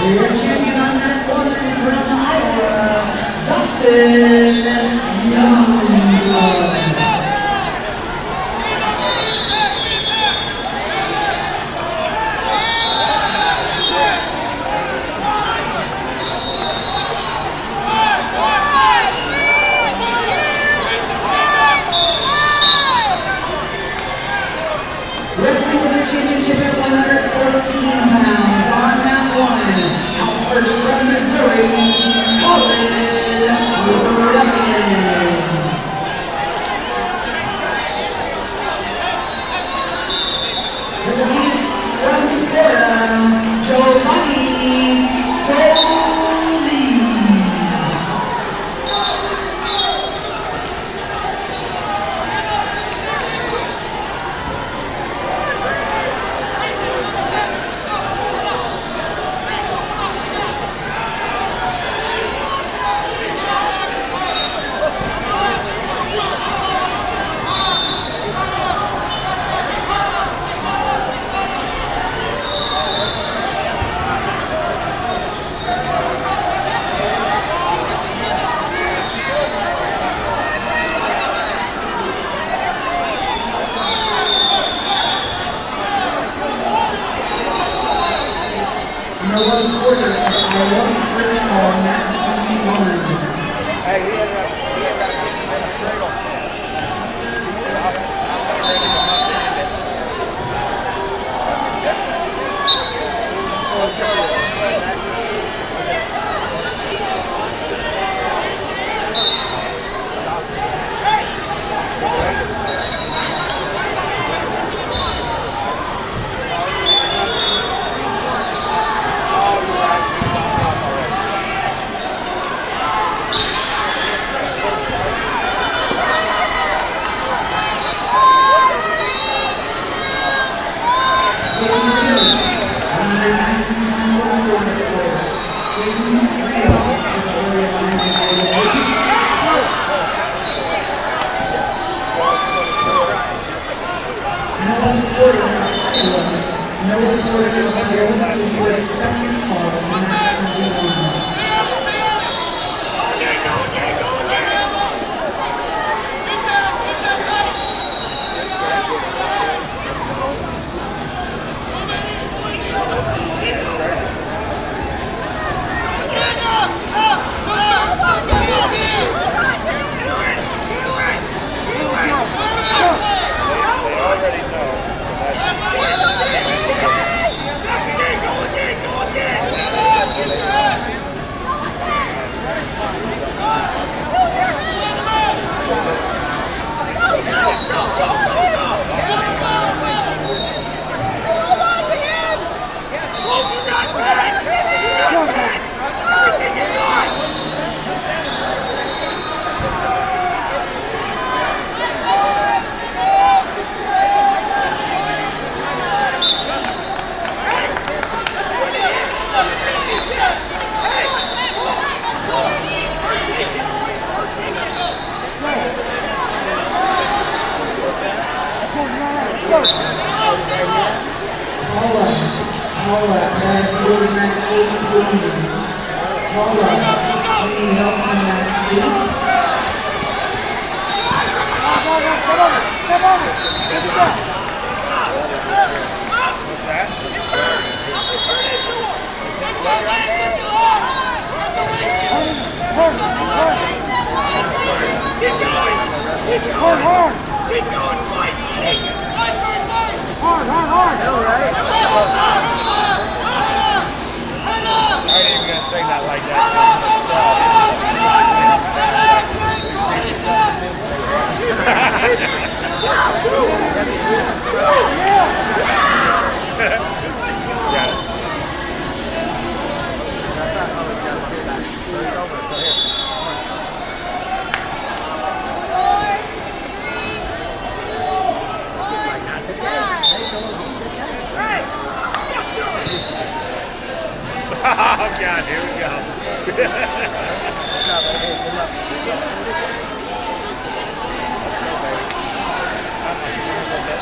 Your champion on that one from Iowa, Dawson Noah Porter of Iowa, Chris Hall, Matt 21. Paula, feel that please? Paula, can you help on that eight? Hard, hard! Keep going, fight, buddy! Hard, hard, hard! I ain't even gonna say that like that. Oh God, here we go. Good luck.